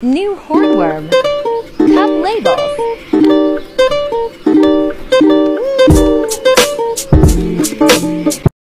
New hornworm. Cup labels.